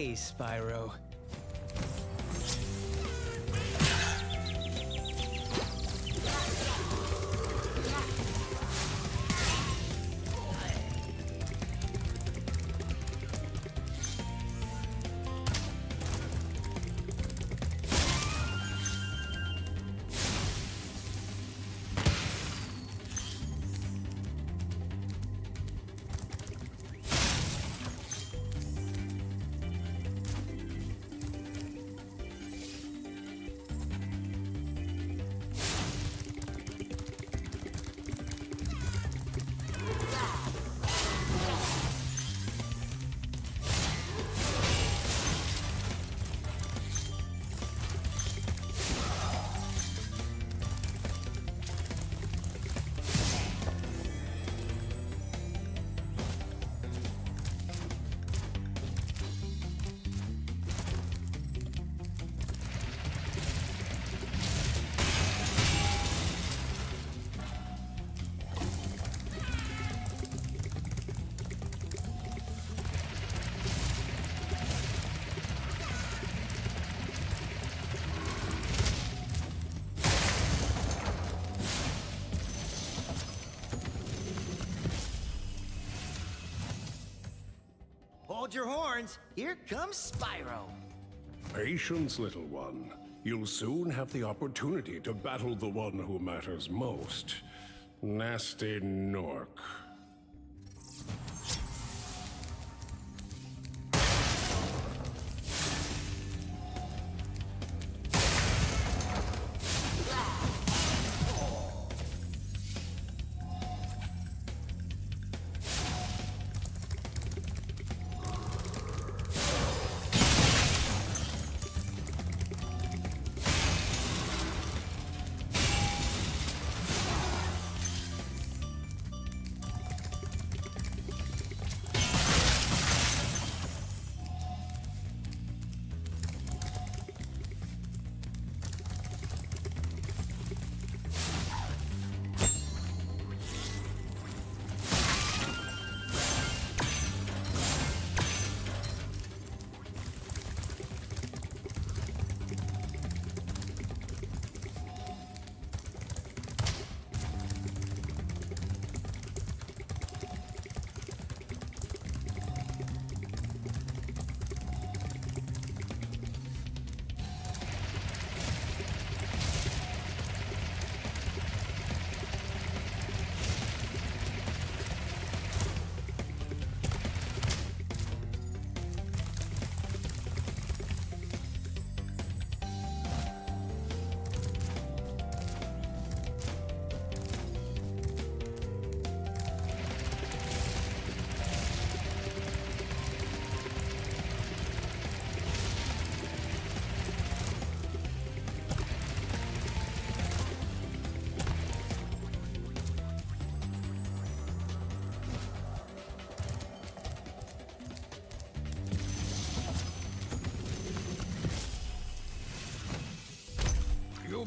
Hey, Spyro. Hold your horns. Here comes Spyro. Patience, little one. You'll soon have the opportunity to battle the one who matters most. Gnasty Gnorc.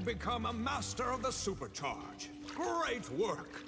Become a master of the supercharge. Great work!